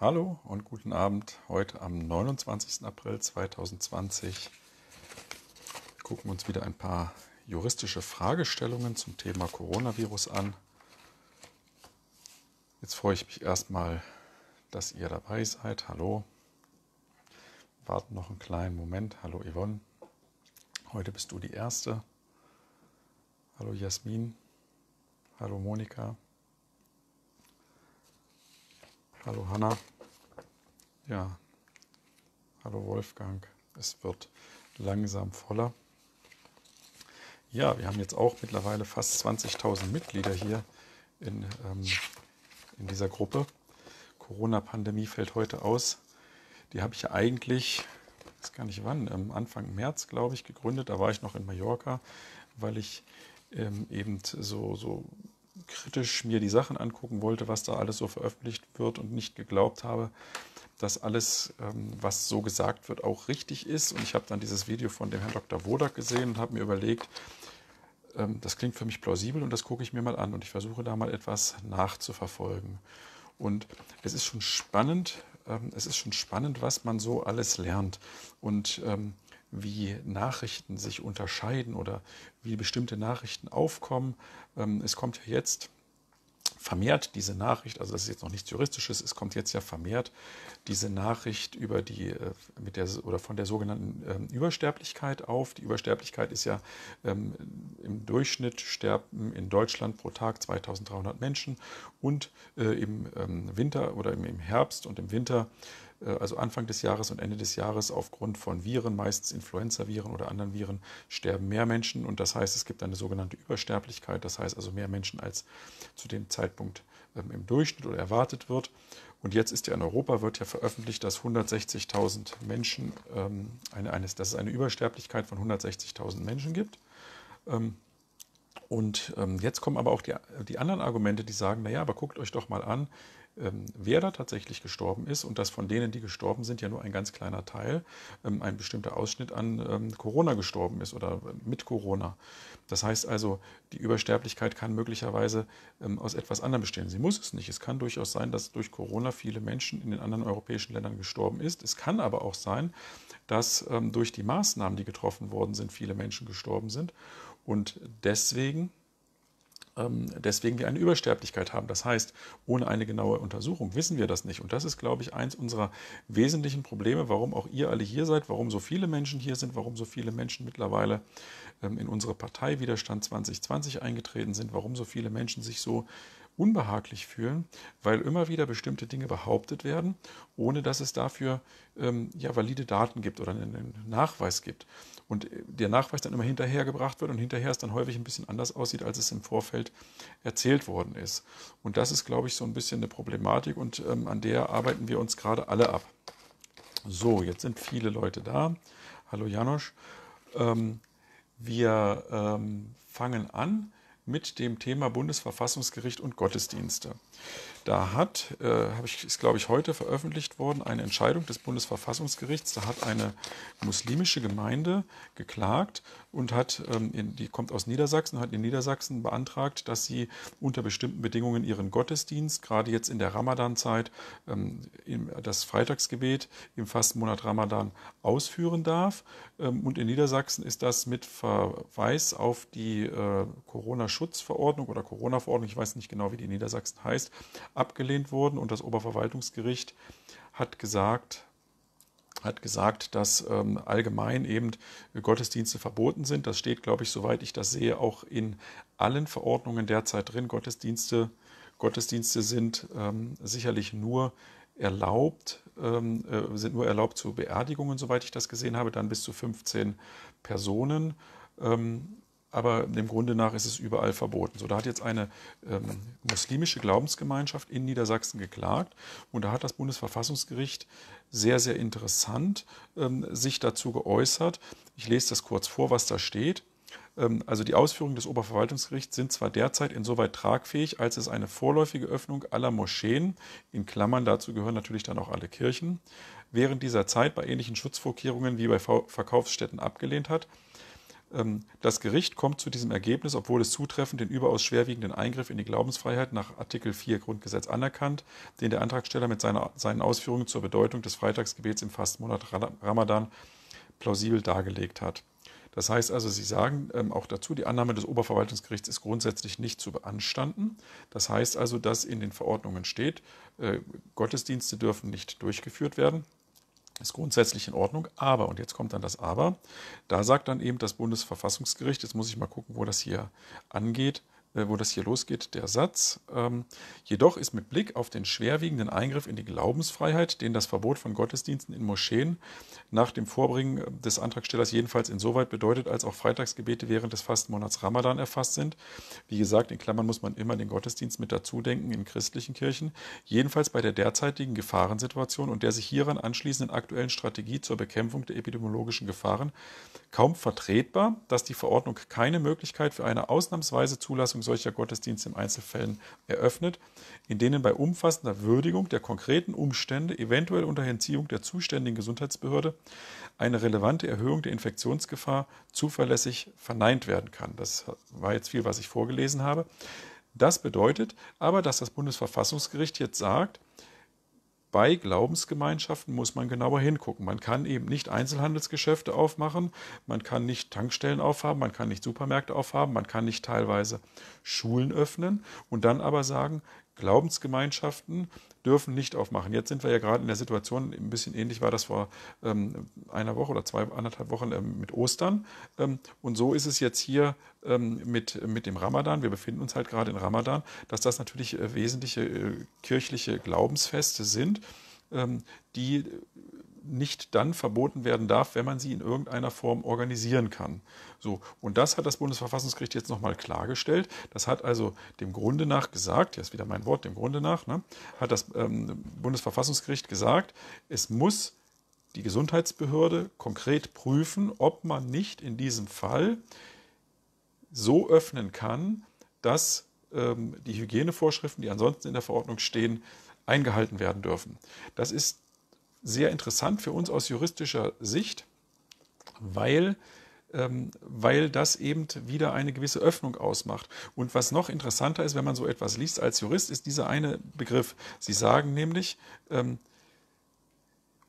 Hallo und guten Abend. Heute am 29. April 2020 wir gucken uns wieder ein paar juristische Fragestellungen zum Thema Coronavirus an. Jetzt freue ich mich erstmal, dass ihr dabei seid. Hallo. Warten noch einen kleinen Moment. Hallo Yvonne. Heute bist du die Erste. Hallo Jasmin. Hallo Monika. Hallo Hanna. Ja, hallo Wolfgang. Es wird langsam voller. Ja, wir haben jetzt auch mittlerweile fast 20.000 Mitglieder hier in, ähm, in dieser Gruppe. Corona-Pandemie fällt heute aus. Die habe ich eigentlich, ich weiß gar nicht wann, Anfang März, glaube ich, gegründet. Da war ich noch in Mallorca, weil ich ähm, eben so, so kritisch mir die Sachen angucken wollte, was da alles so veröffentlicht wird und nicht geglaubt habe, dass alles, ähm, was so gesagt wird, auch richtig ist. Und ich habe dann dieses Video von dem Herrn Dr. Wodak gesehen und habe mir überlegt, ähm, das klingt für mich plausibel und das gucke ich mir mal an und ich versuche da mal etwas nachzuverfolgen. Und es ist schon spannend, ähm, es ist schon spannend, was man so alles lernt und wie Nachrichten sich unterscheiden oder wie bestimmte Nachrichten aufkommen. Es kommt ja jetzt vermehrt diese Nachricht, also das ist jetzt noch nichts Juristisches, es kommt jetzt ja vermehrt diese Nachricht über die äh, mit der oder von der sogenannten ähm, Übersterblichkeit auf. Die Übersterblichkeit ist ja ähm, im Durchschnitt sterben in Deutschland pro Tag 2300 Menschen und äh, im ähm, Winter oder im, Herbst und im Winter also Anfang des Jahres und Ende des Jahres aufgrund von Viren, meistens Influenza-Viren oder anderen Viren, sterben mehr Menschen und das heißt, es gibt eine sogenannte Übersterblichkeit, das heißt also mehr Menschen als zu dem Zeitpunkt ähm, im Durchschnitt oder erwartet wird. Und jetzt ist ja in Europa wird ja veröffentlicht, dass 160.000 Menschen, ähm, eine, eines, dass es eine Übersterblichkeit von 160.000 Menschen gibt. Ähm, und ähm, jetzt kommen aber auch die, die anderen Argumente, die sagen, naja, aber guckt euch doch mal an, wer da tatsächlich gestorben ist und dass von denen, die gestorben sind, ja nur ein ganz kleiner Teil, ähm, ein bestimmter Ausschnitt an ähm, Corona gestorben ist oder mit Corona. Das heißt also, die Übersterblichkeit kann möglicherweise aus etwas anderem bestehen. Sie muss es nicht. Es kann durchaus sein, dass durch Corona viele Menschen in den anderen europäischen Ländern gestorben ist. Es kann aber auch sein, dass durch die Maßnahmen, die getroffen worden sind, viele Menschen gestorben sind. Und deswegen ähm, deswegen wir eine Übersterblichkeit haben. Das heißt, ohne eine genaue Untersuchung wissen wir das nicht. Und das ist, glaube ich, eins unserer wesentlichen Probleme, warum auch ihr alle hier seid, warum so viele Menschen hier sind, warum so viele Menschen mittlerweile ähm, in unsere Partei Widerstand 2020 eingetreten sind, warum so viele Menschen sich so unbehaglich fühlen, weil immer wieder bestimmte Dinge behauptet werden, ohne dass es dafür ähm, ja, valide Daten gibt oder einen Nachweis gibt. Und der Nachweis dann immer hinterhergebracht wird und hinterher es dann häufig ein bisschen anders aussieht, als es im Vorfeld erzählt worden ist. Und das ist, glaube ich, so ein bisschen eine Problematik und ähm, an der arbeiten wir uns gerade alle ab. So, jetzt sind viele Leute da. Hallo Janosch. Ähm, wir ähm, fangen an mit dem Thema Bundesverfassungsgericht und Gottesdienste. Da hat, äh, ich, ist glaube ich heute veröffentlicht worden, eine Entscheidung des Bundesverfassungsgerichts. Da hat eine muslimische Gemeinde geklagt und hat, ähm, in, die kommt aus Niedersachsen, hat in Niedersachsen beantragt, dass sie unter bestimmten Bedingungen ihren Gottesdienst, gerade jetzt in der Ramadanzeit, ähm, das Freitagsgebet im Fastenmonat Ramadan ausführen darf. Ähm, und in Niedersachsen ist das mit Verweis auf die äh, Corona-Schutzverordnung oder Corona-Verordnung, ich weiß nicht genau, wie die in Niedersachsen heißt, abgelehnt worden. Und das Oberverwaltungsgericht hat gesagt, hat gesagt, dass ähm, allgemein eben Gottesdienste verboten sind. Das steht, glaube ich, soweit ich das sehe, auch in allen Verordnungen derzeit drin. Gottesdienste, Gottesdienste sind ähm, sicherlich nur erlaubt, ähm, äh, sind nur erlaubt zu Beerdigungen, soweit ich das gesehen habe, dann bis zu 15 Personen. Ähm, aber dem Grunde nach ist es überall verboten. So, da hat jetzt eine ähm, muslimische Glaubensgemeinschaft in Niedersachsen geklagt und da hat das Bundesverfassungsgericht sehr, sehr interessant ähm, sich dazu geäußert. Ich lese das kurz vor, was da steht. Ähm, also die Ausführungen des Oberverwaltungsgerichts sind zwar derzeit insoweit tragfähig, als es eine vorläufige Öffnung aller Moscheen, in Klammern dazu gehören natürlich dann auch alle Kirchen, während dieser Zeit bei ähnlichen Schutzvorkehrungen wie bei Verkaufsstätten abgelehnt hat. Ähm, das Gericht kommt zu diesem Ergebnis, obwohl es zutreffend den überaus schwerwiegenden Eingriff in die Glaubensfreiheit nach Artikel 4 Grundgesetz anerkannt, den der Antragsteller mit seiner, seinen Ausführungen zur Bedeutung des Freitagsgebets im Fastmonat Ramadan plausibel dargelegt hat. Das heißt also, Sie sagen ähm, auch dazu, die Annahme des Oberverwaltungsgerichts ist grundsätzlich nicht zu beanstanden. Das heißt also, dass in den Verordnungen steht, äh, Gottesdienste dürfen nicht durchgeführt werden ist grundsätzlich in Ordnung, aber, und jetzt kommt dann das Aber, da sagt dann eben das Bundesverfassungsgericht, jetzt muss ich mal gucken, wo das hier angeht, wo das hier losgeht, der Satz. Ähm, jedoch ist mit Blick auf den schwerwiegenden Eingriff in die Glaubensfreiheit, den das Verbot von Gottesdiensten in Moscheen nach dem Vorbringen des Antragstellers jedenfalls insoweit bedeutet, als auch Freitagsgebete während des Fastenmonats Ramadan erfasst sind. Wie gesagt, in Klammern muss man immer den Gottesdienst mit dazu denken in christlichen Kirchen. Jedenfalls bei der derzeitigen Gefahrensituation und der sich hieran anschließenden aktuellen Strategie zur Bekämpfung der epidemiologischen Gefahren kaum vertretbar, dass die Verordnung keine Möglichkeit für eine ausnahmsweise Zulassung solcher Gottesdienste im Einzelfällen eröffnet, in denen bei umfassender Würdigung der konkreten Umstände, eventuell unter Entziehung der zuständigen Gesundheitsbehörde, eine relevante Erhöhung der Infektionsgefahr zuverlässig verneint werden kann. Das war jetzt viel, was ich vorgelesen habe. Das bedeutet aber, dass das Bundesverfassungsgericht jetzt sagt, bei Glaubensgemeinschaften muss man genauer hingucken. Man kann eben nicht Einzelhandelsgeschäfte aufmachen, man kann nicht Tankstellen aufhaben, man kann nicht Supermärkte aufhaben, man kann nicht teilweise Schulen öffnen und dann aber sagen, Glaubensgemeinschaften dürfen nicht aufmachen. Jetzt sind wir ja gerade in der Situation, ein bisschen ähnlich war das vor ähm, einer Woche oder zwei, anderthalb Wochen ähm, mit Ostern. Ähm, und so ist es jetzt hier ähm, mit, mit dem Ramadan. Wir befinden uns halt gerade in Ramadan, dass das natürlich äh, wesentliche äh, kirchliche Glaubensfeste sind, ähm, die nicht dann verboten werden darf, wenn man sie in irgendeiner Form organisieren kann. So, und das hat das Bundesverfassungsgericht jetzt nochmal klargestellt. Das hat also dem Grunde nach gesagt, jetzt wieder mein Wort, dem Grunde nach, ne, hat das ähm, Bundesverfassungsgericht gesagt, es muss die Gesundheitsbehörde konkret prüfen, ob man nicht in diesem Fall so öffnen kann, dass ähm, die Hygienevorschriften, die ansonsten in der Verordnung stehen, eingehalten werden dürfen. Das ist sehr interessant für uns aus juristischer Sicht, weil, ähm, weil das eben wieder eine gewisse Öffnung ausmacht. Und was noch interessanter ist, wenn man so etwas liest als Jurist, ist dieser eine Begriff. Sie sagen nämlich, ähm,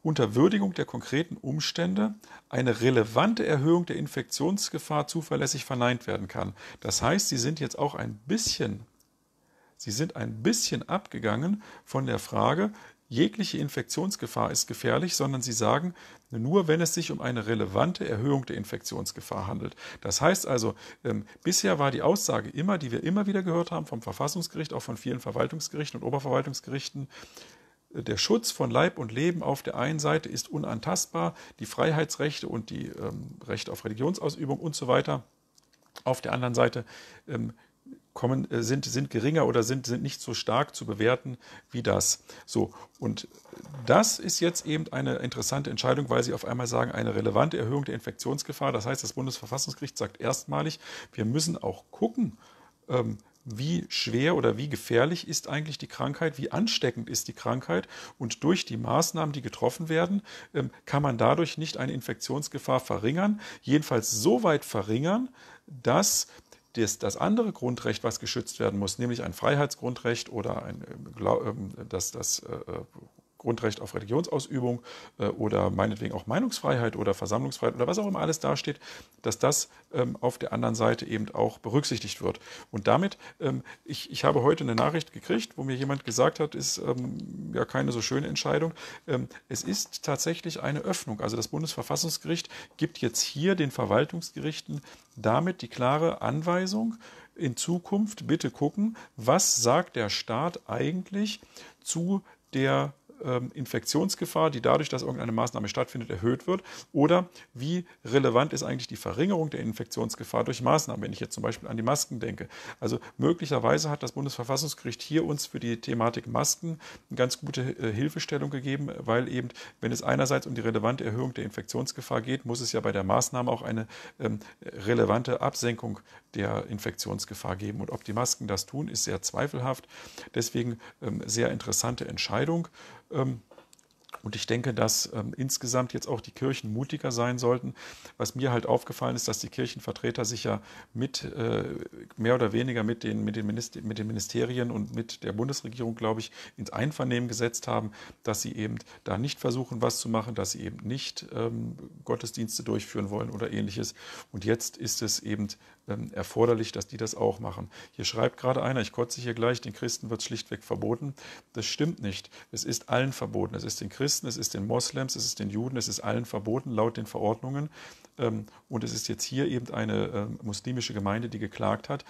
unter Würdigung der konkreten Umstände eine relevante Erhöhung der Infektionsgefahr zuverlässig verneint werden kann. Das heißt, Sie sind jetzt auch ein bisschen, Sie sind ein bisschen abgegangen von der Frage, jegliche Infektionsgefahr ist gefährlich, sondern sie sagen, nur wenn es sich um eine relevante Erhöhung der Infektionsgefahr handelt. Das heißt also, ähm, bisher war die Aussage immer, die wir immer wieder gehört haben vom Verfassungsgericht, auch von vielen Verwaltungsgerichten und Oberverwaltungsgerichten, äh, der Schutz von Leib und Leben auf der einen Seite ist unantastbar, die Freiheitsrechte und die ähm, Rechte auf Religionsausübung und so weiter. Auf der anderen Seite ähm, kommen, äh, sind, sind geringer oder sind, sind nicht so stark zu bewerten wie das. So, und das ist jetzt eben eine interessante Entscheidung, weil Sie auf einmal sagen, eine relevante Erhöhung der Infektionsgefahr. Das heißt, das Bundesverfassungsgericht sagt erstmalig, wir müssen auch gucken, ähm, wie schwer oder wie gefährlich ist eigentlich die Krankheit, wie ansteckend ist die Krankheit. Und durch die Maßnahmen, die getroffen werden, ähm, kann man dadurch nicht eine Infektionsgefahr verringern, jedenfalls so weit verringern, dass das, das andere Grundrecht, was geschützt werden muss, nämlich ein Freiheitsgrundrecht oder ein, äh, ähm, das, das äh, Grundrecht auf Religionsausübung äh, oder meinetwegen auch Meinungsfreiheit oder Versammlungsfreiheit oder was auch immer alles dasteht, dass das ähm, auf der anderen Seite eben auch berücksichtigt wird. Und damit, ähm, ich, ich habe heute eine Nachricht gekriegt, wo mir jemand gesagt hat, ist ähm, ja keine so schöne Entscheidung. Es ist tatsächlich eine Öffnung. Also das Bundesverfassungsgericht gibt jetzt hier den Verwaltungsgerichten damit die klare Anweisung, in Zukunft bitte gucken, was sagt der Staat eigentlich zu der Infektionsgefahr, die dadurch, dass irgendeine Maßnahme stattfindet, erhöht wird? Oder wie relevant ist eigentlich die Verringerung der Infektionsgefahr durch Maßnahmen, wenn ich jetzt zum Beispiel an die Masken denke? Also möglicherweise hat das Bundesverfassungsgericht hier uns für die Thematik Masken eine ganz gute äh, Hilfestellung gegeben, weil eben, wenn es einerseits um die relevante Erhöhung der Infektionsgefahr geht, muss es ja bei der Maßnahme auch eine ähm, relevante Absenkung der Infektionsgefahr geben. Und ob die Masken das tun, ist sehr zweifelhaft. Deswegen ähm, sehr interessante Entscheidung. Ähm, Und ich denke, dass ähm, insgesamt jetzt auch die Kirchen mutiger sein sollten. Was mir halt aufgefallen ist, dass die Kirchenvertreter sich ja mit äh, mehr oder weniger mit den, mit, den Ministerien und mit der Bundesregierung, glaube ich, ins Einvernehmen gesetzt haben, dass sie eben da nicht versuchen, was zu machen, dass sie eben nicht ähm, Gottesdienste durchführen wollen oder ähnliches. Und jetzt ist es eben ähm, erforderlich, dass die das auch machen. Hier schreibt gerade einer, ich kotze hier gleich, den Christen wird schlichtweg verboten. Das stimmt nicht. Es ist allen verboten. Es ist den Christen, es ist den Moslems, es ist den Juden, es ist allen verboten laut den Verordnungen. Ähm, und es ist jetzt hier eben eine ähm, muslimische Gemeinde, die geklagt hat,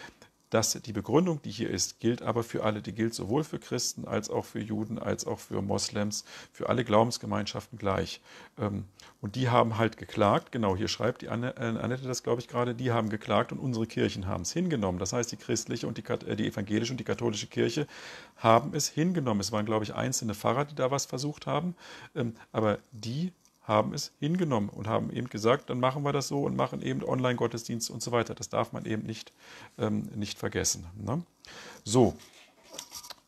dass die Begründung, die hier ist, gilt aber für alle. Die gilt sowohl für Christen als auch für Juden, als auch für Moslems, für alle Glaubensgemeinschaften gleich. Ähm, und die haben halt geklagt, genau hier schreibt die äh, Annette das, glaube ich, gerade, die haben geklagt und unsere Kirchen haben es hingenommen. Das heißt, die christliche und die, äh, die evangelische und die katholische Kirche haben es hingenommen. Es waren, glaube ich, einzelne Pfarrer, die da was versucht haben, ähm, aber die haben es hingenommen und haben eben gesagt, dann machen wir das so und machen eben Online-Gottesdienste und so weiter. Das darf man eben nicht, ähm, nicht vergessen. Ne? So,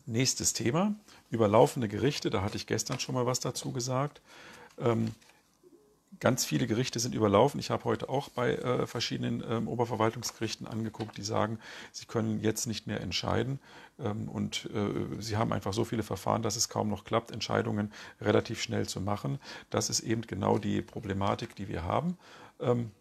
nächstes Thema, überlaufende Gerichte, da hatte ich gestern schon mal was dazu gesagt. Ähm, Ganz viele Gerichte sind überlaufen. Ich habe heute auch bei äh, verschiedenen ähm, Oberverwaltungsgerichten angeguckt, die sagen, sie können jetzt nicht mehr entscheiden. Ähm, und äh, sie haben einfach so viele Verfahren, dass es kaum noch klappt, Entscheidungen relativ schnell zu machen. Das ist eben genau die Problematik, die wir haben. Ähm,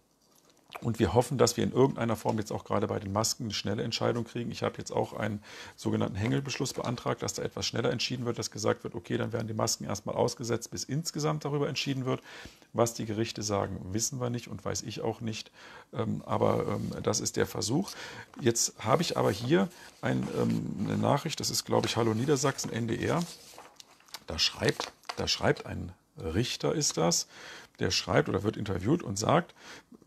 und wir hoffen, dass wir in irgendeiner Form jetzt auch gerade bei den Masken eine schnelle Entscheidung kriegen. Ich habe jetzt auch einen sogenannten Hängelbeschluss beantragt, dass da etwas schneller entschieden wird, dass gesagt wird, okay, dann werden die Masken erstmal ausgesetzt, bis insgesamt darüber entschieden wird. Was die Gerichte sagen, wissen wir nicht und weiß ich auch nicht. Ähm, aber ähm, das ist der Versuch. Jetzt habe ich aber hier ähm, eine Nachricht, das ist, glaube ich, Hallo Niedersachsen, NDR. Da schreibt, da schreibt ein Richter, ist das, der schreibt oder wird interviewt und sagt,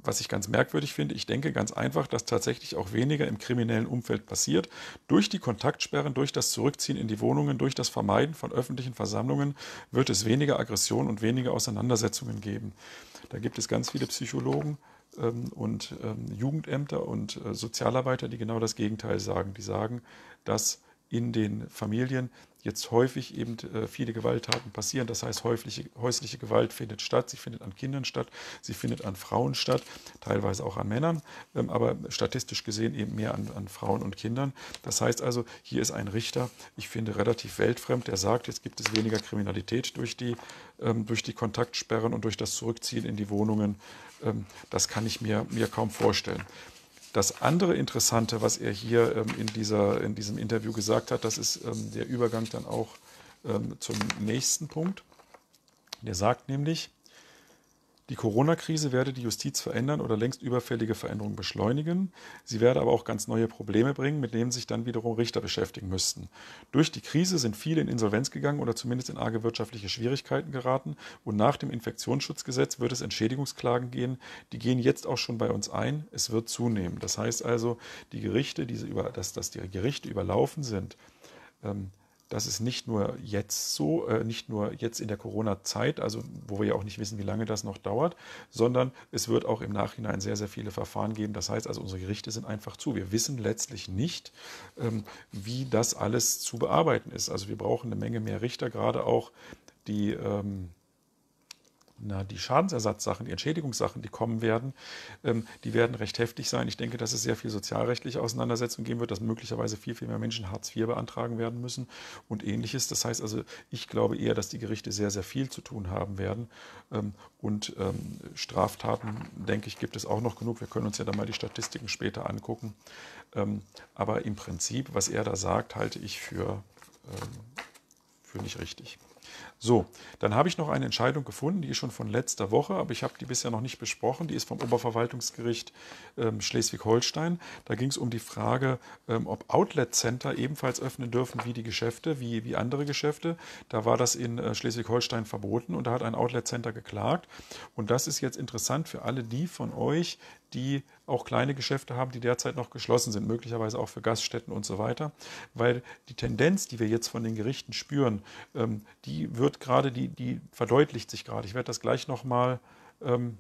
was ich ganz merkwürdig finde, ich denke ganz einfach, dass tatsächlich auch weniger im kriminellen Umfeld passiert. Durch die Kontaktsperren, durch das Zurückziehen in die Wohnungen, durch das Vermeiden von öffentlichen Versammlungen wird es weniger Aggression und weniger Auseinandersetzungen geben. Da gibt es ganz viele Psychologen ähm, und ähm, Jugendämter und äh, Sozialarbeiter, die genau das Gegenteil sagen. Die sagen, dass in den Familien jetzt häufig eben äh, viele Gewalttaten passieren. Das heißt, häufige, häusliche Gewalt findet statt. Sie findet an Kindern statt, sie findet an Frauen statt, teilweise auch an Männern, ähm, aber statistisch gesehen eben mehr an, an Frauen und Kindern. Das heißt also, hier ist ein Richter, ich finde relativ weltfremd, der sagt, jetzt gibt es weniger Kriminalität durch die, ähm, durch die Kontaktsperren und durch das Zurückziehen in die Wohnungen. Ähm, das kann ich mir, mir kaum vorstellen. Das andere Interessante, was er hier ähm, in, dieser, in diesem Interview gesagt hat, das ist ähm, der Übergang dann auch ähm, zum nächsten Punkt. Der sagt nämlich, die Corona-Krise werde die Justiz verändern oder längst überfällige Veränderungen beschleunigen. Sie werde aber auch ganz neue Probleme bringen, mit denen sich dann wiederum Richter beschäftigen müssten. Durch die Krise sind viele in Insolvenz gegangen oder zumindest in arge wirtschaftliche Schwierigkeiten geraten. Und nach dem Infektionsschutzgesetz wird es Entschädigungsklagen gehen. Die gehen jetzt auch schon bei uns ein. Es wird zunehmen. Das heißt also, die Gerichte, diese über, dass, dass die Gerichte überlaufen sind, ähm, das ist nicht nur jetzt so, äh, nicht nur jetzt in der Corona-Zeit, also wo wir ja auch nicht wissen, wie lange das noch dauert, sondern es wird auch im Nachhinein sehr, sehr viele Verfahren geben. Das heißt also, unsere Gerichte sind einfach zu. Wir wissen letztlich nicht, ähm, wie das alles zu bearbeiten ist. Also wir brauchen eine Menge mehr Richter, gerade auch die ähm, na, die Schadensersatzsachen, die Entschädigungssachen, die kommen werden, ähm, die werden recht heftig sein. Ich denke, dass es sehr viel sozialrechtliche Auseinandersetzungen geben wird, dass möglicherweise viel, viel mehr Menschen Hartz IV beantragen werden müssen und ähnliches. Das heißt also, ich glaube eher, dass die Gerichte sehr, sehr viel zu tun haben werden. Ähm, und ähm, Straftaten, denke ich, gibt es auch noch genug. Wir können uns ja dann mal die Statistiken später angucken. Ähm, aber im Prinzip, was er da sagt, halte ich für, ähm, für nicht richtig. So, dann habe ich noch eine Entscheidung gefunden, die ist schon von letzter Woche, aber ich habe die bisher noch nicht besprochen. Die ist vom Oberverwaltungsgericht ähm, Schleswig-Holstein. Da ging es um die Frage, ähm, ob Outlet-Center ebenfalls öffnen dürfen wie die Geschäfte, wie, wie andere Geschäfte. Da war das in äh, Schleswig-Holstein verboten und da hat ein Outlet-Center geklagt. Und das ist jetzt interessant für alle die von euch, die auch kleine Geschäfte haben, die derzeit noch geschlossen sind, möglicherweise auch für Gaststätten und so weiter. Weil die Tendenz, die wir jetzt von den Gerichten spüren, ähm, die wird gerade, die, die verdeutlicht sich gerade. Ich werde das gleich nochmal. Ähm,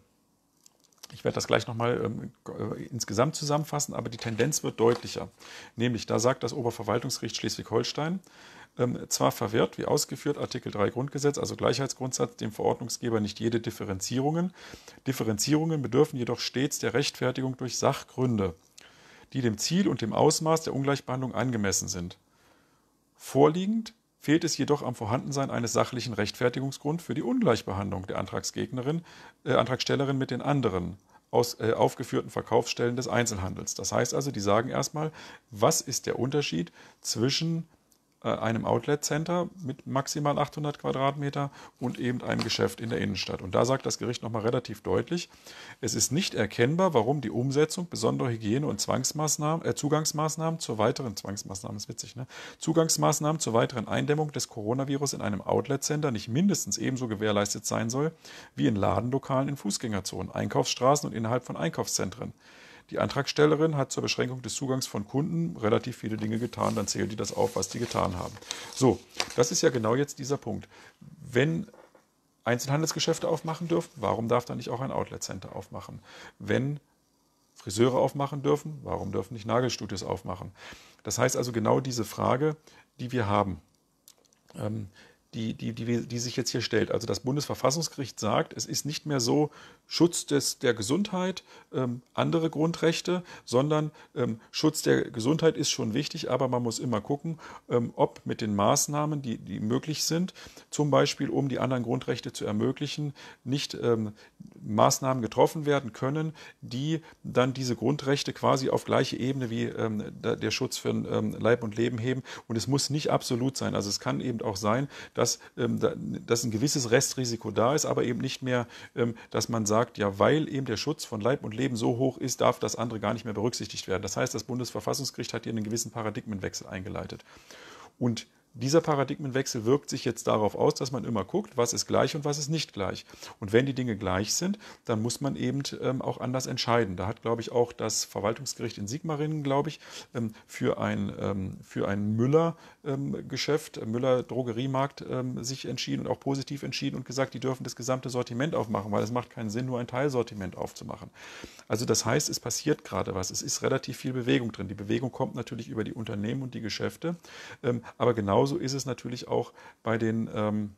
ich werde das gleich nochmal ähm, äh, insgesamt zusammenfassen, aber die Tendenz wird deutlicher. Nämlich, da sagt das Oberverwaltungsgericht Schleswig-Holstein, ähm, zwar verwehrt, wie ausgeführt, Artikel 3 Grundgesetz, also Gleichheitsgrundsatz, dem Verordnungsgeber nicht jede Differenzierungen. Differenzierungen bedürfen jedoch stets der Rechtfertigung durch Sachgründe, die dem Ziel und dem Ausmaß der Ungleichbehandlung angemessen sind. Vorliegend fehlt es jedoch am Vorhandensein eines sachlichen Rechtfertigungsgrunds für die Ungleichbehandlung der Antragsgegnerin, äh, Antragstellerin mit den anderen aus, äh, aufgeführten Verkaufsstellen des Einzelhandels. Das heißt also, die sagen erstmal, was ist der Unterschied zwischen einem Outlet-Center mit maximal 800 Quadratmeter und eben einem Geschäft in der Innenstadt. Und da sagt das Gericht nochmal relativ deutlich, es ist nicht erkennbar, warum die Umsetzung besonderer Hygiene- und Zwangsmaßnahmen, äh, Zugangsmaßnahmen zur weiteren, Zwangsmaßnahmen ist witzig, ne? Zugangsmaßnahmen zur weiteren Eindämmung des Coronavirus in einem Outlet-Center nicht mindestens ebenso gewährleistet sein soll wie in Ladenlokalen in Fußgängerzonen, Einkaufsstraßen und innerhalb von Einkaufszentren. Die Antragstellerin hat zur Beschränkung des Zugangs von Kunden relativ viele Dinge getan, dann zählt die das auf, was die getan haben. So, das ist ja genau jetzt dieser Punkt. Wenn Einzelhandelsgeschäfte aufmachen dürfen, warum darf dann nicht auch ein Outlet-Center aufmachen? Wenn Friseure aufmachen dürfen, warum dürfen nicht Nagelstudios aufmachen? Das heißt also genau diese Frage, die wir haben. Ähm, die, die, die, die sich jetzt hier stellt. Also das Bundesverfassungsgericht sagt, es ist nicht mehr so Schutz des, der Gesundheit, ähm, andere Grundrechte, sondern ähm, Schutz der Gesundheit ist schon wichtig, aber man muss immer gucken, ähm, ob mit den Maßnahmen, die, die möglich sind, zum Beispiel um die anderen Grundrechte zu ermöglichen, nicht ähm, Maßnahmen getroffen werden können, die dann diese Grundrechte quasi auf gleiche Ebene wie ähm, der Schutz für ähm, Leib und Leben heben. Und es muss nicht absolut sein. Also es kann eben auch sein, dass, dass ein gewisses Restrisiko da ist, aber eben nicht mehr, dass man sagt, sagt, ja, weil eben der Schutz von Leib und Leben so hoch ist, darf das andere gar nicht mehr berücksichtigt werden. Das heißt, das Bundesverfassungsgericht hat hier einen gewissen Paradigmenwechsel eingeleitet. Und dieser Paradigmenwechsel wirkt sich jetzt darauf aus, dass man immer guckt, was ist gleich und was ist nicht gleich. Und wenn die Dinge gleich sind, dann muss man eben ähm, auch anders entscheiden. Da hat, glaube ich, auch das Verwaltungsgericht in Sigmaringen, glaube ich, ähm, für ein, ähm, für ein Müller-Geschäft, ähm, Müller-Drogeriemarkt sich entschieden und auch positiv entschieden und gesagt, die dürfen das gesamte Sortiment aufmachen, weil es macht keinen Sinn, nur ein Teilsortiment aufzumachen. Also das heißt, es passiert gerade was. Es ist relativ viel Bewegung drin. Die Bewegung kommt natürlich über die Unternehmen und die Geschäfte, aber genau genauso ist es natürlich auch bei den, ähm,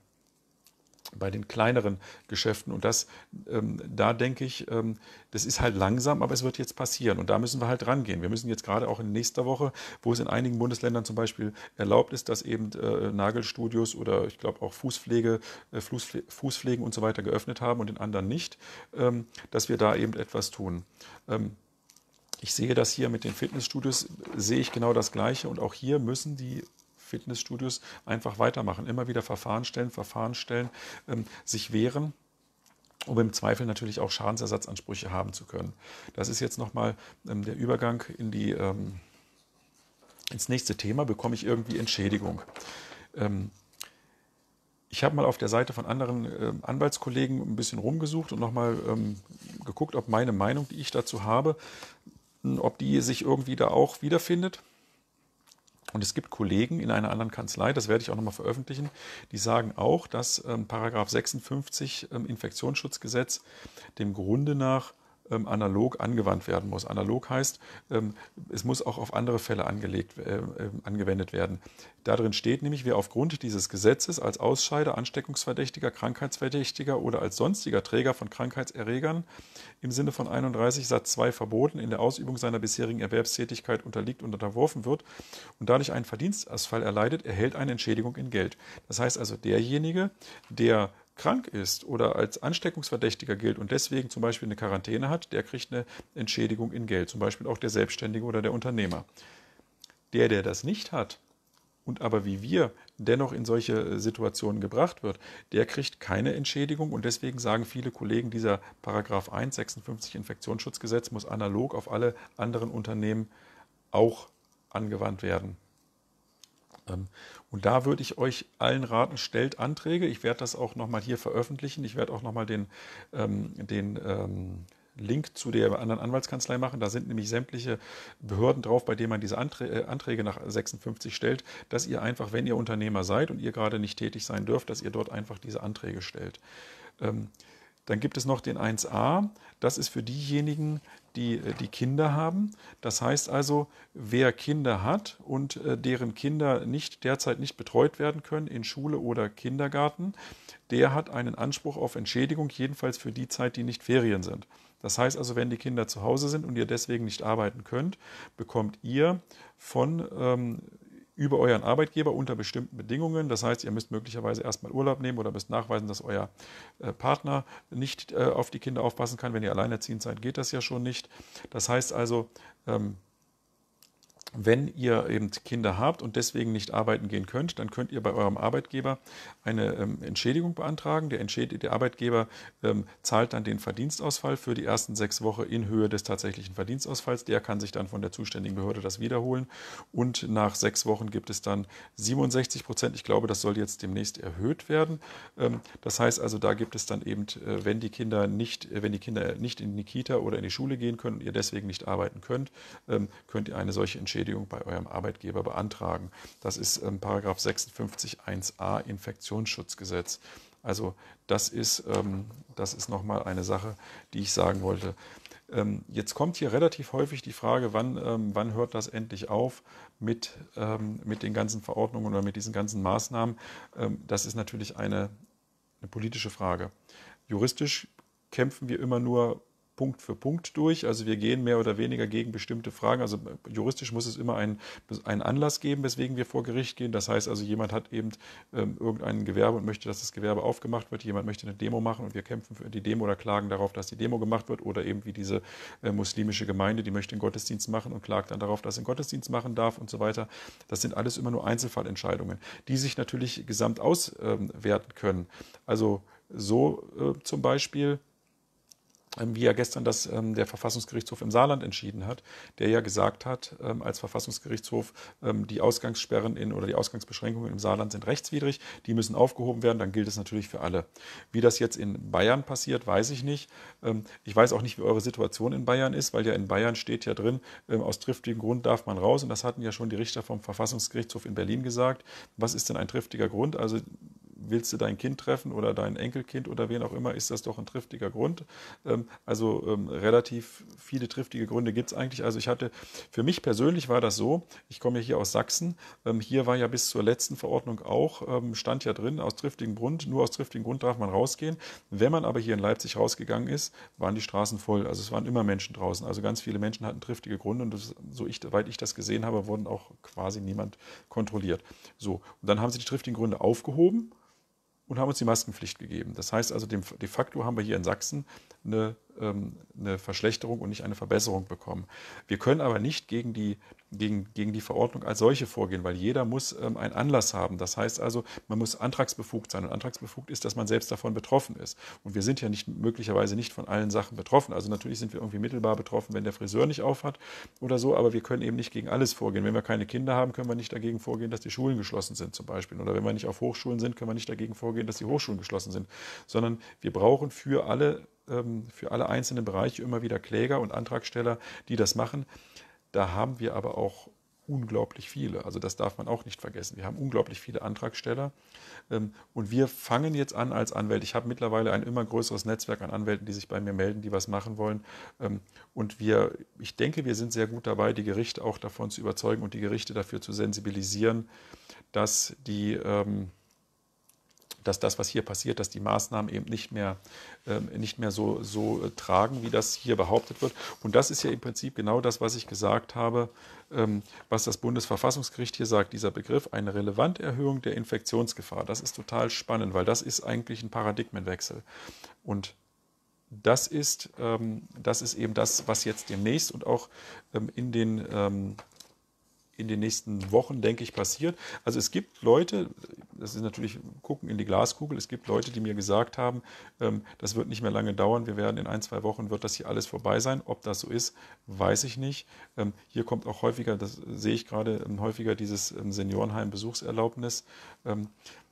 bei den kleineren Geschäften. Und das, ähm, da denke ich, ähm, das ist halt langsam, aber es wird jetzt passieren. Und da müssen wir halt rangehen. Wir müssen jetzt gerade auch in nächster Woche, wo es in einigen Bundesländern zum Beispiel erlaubt ist, dass eben äh, Nagelstudios oder ich glaube auch Fußpflege, äh, Fußpfle Fußpflegen und so weiter geöffnet haben und in anderen nicht, ähm, dass wir da eben etwas tun. Ähm, ich sehe das hier mit den Fitnessstudios, sehe ich genau das Gleiche. Und auch hier müssen die Fitnessstudios einfach weitermachen. Immer wieder Verfahren stellen, Verfahren stellen, ähm, sich wehren um im Zweifel natürlich auch Schadensersatzansprüche haben zu können. Das ist jetzt nochmal ähm, der Übergang in die, ähm, ins nächste Thema. Bekomme ich irgendwie Entschädigung? Ähm, ich habe mal auf der Seite von anderen äh, Anwaltskollegen ein bisschen rumgesucht und nochmal ähm, geguckt, ob meine Meinung, die ich dazu habe, ob die sich irgendwie da auch wiederfindet. Und es gibt Kollegen in einer anderen Kanzlei, das werde ich auch nochmal veröffentlichen, die sagen auch, dass ähm, Paragraph 56 ähm, Infektionsschutzgesetz dem Grunde nach ähm, analog angewandt werden muss. Analog heißt, ähm, es muss auch auf andere Fälle angelegt, äh, äh, angewendet werden. Darin steht nämlich, wer aufgrund dieses Gesetzes als Ausscheider, Ansteckungsverdächtiger, Krankheitsverdächtiger oder als sonstiger Träger von Krankheitserregern im Sinne von 31 Satz 2 verboten in der Ausübung seiner bisherigen Erwerbstätigkeit unterliegt und unterworfen wird und dadurch einen Verdienstausfall erleidet, erhält eine Entschädigung in Geld. Das heißt also, derjenige, der krank ist oder als Ansteckungsverdächtiger gilt und deswegen zum Beispiel eine Quarantäne hat, der kriegt eine Entschädigung in Geld, zum Beispiel auch der Selbstständige oder der Unternehmer. Der, der das nicht hat und aber wie wir dennoch in solche Situationen gebracht wird, der kriegt keine Entschädigung und deswegen sagen viele Kollegen, dieser Paragraph 1, 56 Infektionsschutzgesetz muss analog auf alle anderen Unternehmen auch angewandt werden. Ähm, und da würde ich euch allen raten, stellt Anträge. Ich werde das auch nochmal hier veröffentlichen. Ich werde auch nochmal den, ähm, den ähm, Link zu der anderen Anwaltskanzlei machen. Da sind nämlich sämtliche Behörden drauf, bei denen man diese äh, Anträge nach 56 stellt, dass ihr einfach, wenn ihr Unternehmer seid und ihr gerade nicht tätig sein dürft, dass ihr dort einfach diese Anträge stellt. Dann gibt es noch den 1a. Das ist für diejenigen, die, die Kinder haben. Das heißt also, wer Kinder hat und deren Kinder nicht derzeit nicht betreut werden können in Schule oder Kindergarten, der hat einen Anspruch auf Entschädigung, jedenfalls für die Zeit, die nicht Ferien sind. Das heißt also, wenn die Kinder zu Hause sind und ihr deswegen nicht arbeiten könnt, bekommt ihr von ähm, über euren Arbeitgeber unter bestimmten Bedingungen. Das heißt, ihr müsst möglicherweise erstmal Urlaub nehmen oder müsst nachweisen, dass euer äh, Partner nicht äh, auf die Kinder aufpassen kann. Wenn ihr alleinerziehend seid, geht das ja schon nicht. Das heißt also, ähm, wenn ihr eben Kinder habt und deswegen nicht arbeiten gehen könnt, dann könnt ihr bei eurem Arbeitgeber eine ähm, Entschädigung beantragen. Der, Entschäd der Arbeitgeber ähm, zahlt dann den Verdienstausfall für die ersten sechs Wochen in Höhe des tatsächlichen Verdienstausfalls. Der kann sich dann von der zuständigen Behörde das wiederholen. Und nach sechs Wochen gibt es dann 67 Prozent. Ich glaube, das soll jetzt demnächst erhöht werden. Ähm, das heißt also, da gibt es dann eben, äh, wenn die Kinder nicht, äh, wenn die Kinder nicht in die Kita oder in die Schule gehen können und ihr deswegen nicht arbeiten könnt, ähm, könnt ihr eine solche Entschädigung Entschädigung bei eurem Arbeitgeber beantragen. Das ist ähm, Paragraph 56 1a Infektionsschutzgesetz. Also das ist, ähm, ist nochmal eine Sache, die ich sagen wollte. Ähm, jetzt kommt hier relativ häufig die Frage, wann, ähm, wann hört das endlich auf mit, ähm, mit den ganzen Verordnungen oder mit diesen ganzen Maßnahmen. Ähm, das ist natürlich eine, eine politische Frage. Juristisch kämpfen wir immer nur Punkt für Punkt durch. Also wir gehen mehr oder weniger gegen bestimmte Fragen. Also juristisch muss es immer einen, einen Anlass geben, weswegen wir vor Gericht gehen. Das heißt also, jemand hat eben ähm, irgendein Gewerbe und möchte, dass das Gewerbe aufgemacht wird. Jemand möchte eine Demo machen und wir kämpfen für die Demo oder klagen darauf, dass die Demo gemacht wird. Oder eben wie diese äh, muslimische Gemeinde, die möchte einen Gottesdienst machen und klagt dann darauf, dass sie einen Gottesdienst machen darf und so weiter. Das sind alles immer nur Einzelfallentscheidungen, die sich natürlich gesamt auswerten können. Also so äh, zum Beispiel wie ja gestern das ähm, der Verfassungsgerichtshof im Saarland entschieden hat, der ja gesagt hat, ähm, als Verfassungsgerichtshof, ähm, die Ausgangssperren in oder die Ausgangsbeschränkungen im Saarland sind rechtswidrig, die müssen aufgehoben werden, dann gilt es natürlich für alle. Wie das jetzt in Bayern passiert, weiß ich nicht. Ähm, ich weiß auch nicht, wie eure Situation in Bayern ist, weil ja in Bayern steht ja drin, ähm, aus triftigem Grund darf man raus und das hatten ja schon die Richter vom Verfassungsgerichtshof in Berlin gesagt. Was ist denn ein triftiger Grund? Also willst du dein Kind treffen oder dein Enkelkind oder wen auch immer, ist das doch ein triftiger Grund. Ähm, also ähm, relativ viele triftige Gründe gibt es eigentlich. Also ich hatte, für mich persönlich war das so, ich komme ja hier aus Sachsen, ähm, hier war ja bis zur letzten Verordnung auch, stand ja drin, aus triftigem Grund, nur aus triftigem Grund darf man rausgehen. Wenn man aber hier in Leipzig rausgegangen ist, waren die Straßen voll. Also es waren immer Menschen draußen. Also ganz viele Menschen hatten triftige Gründe und das, so ich, soweit ich das gesehen habe, wurden auch quasi niemand kontrolliert. So, und dann haben sie die triftigen Gründe aufgehoben und haben uns die Maskenpflicht gegeben. Das heißt also, de facto haben wir hier in Sachsen eine, ähm, eine Verschlechterung und nicht eine Verbesserung bekommen. Wir können aber nicht gegen die gegen, gegen die Verordnung als solche vorgehen, weil jeder muss ähm, einen Anlass haben. Das heißt also, man muss antragsbefugt sein. Und antragsbefugt ist, dass man selbst davon betroffen ist. Und wir sind ja nicht möglicherweise nicht von allen Sachen betroffen. Also natürlich sind wir irgendwie mittelbar betroffen, wenn der Friseur nicht aufhat oder so, aber wir können eben nicht gegen alles vorgehen. Wenn wir keine Kinder haben, können wir nicht dagegen vorgehen, dass die Schulen geschlossen sind zum Beispiel. Oder wenn wir nicht auf Hochschulen sind, können wir nicht dagegen vorgehen, dass die Hochschulen geschlossen sind. Sondern wir brauchen für alle ähm, für alle einzelnen Bereiche immer wieder Kläger und Antragsteller, die das machen. Da haben wir aber auch unglaublich viele. Also das darf man auch nicht vergessen. Wir haben unglaublich viele Antragsteller ähm, und wir fangen jetzt an als Anwälte. Ich habe mittlerweile ein immer größeres Netzwerk an Anwälten, die sich bei mir melden, die was machen wollen. Ähm, und wir, ich denke, wir sind sehr gut dabei, die Gerichte auch davon zu überzeugen und die Gerichte dafür zu sensibilisieren, dass die ähm, dass das, was hier passiert, dass die Maßnahmen eben nicht mehr, ähm, nicht mehr so, so äh, tragen, wie das hier behauptet wird. Und das ist ja im Prinzip genau das, was ich gesagt habe, ähm, was das Bundesverfassungsgericht hier sagt, dieser Begriff, eine relevante Erhöhung der Infektionsgefahr. Das ist total spannend, weil das ist eigentlich ein Paradigmenwechsel. Und das ist, ähm, das ist eben das, was jetzt demnächst und auch in den in den nächsten Wochen, denke ich, passiert. Also es gibt Leute, das ist natürlich gucken in die Glaskugel, es gibt Leute, die mir gesagt haben, ähm, das wird nicht mehr lange dauern, wir werden in ein, zwei Wochen, wird das hier alles vorbei sein. Ob das so ist, weiß ich nicht. Ähm, hier kommt auch häufiger, das sehe ich gerade, ähm, häufiger dieses ähm, Seniorenheim-Besuchserlaubnis. Ähm,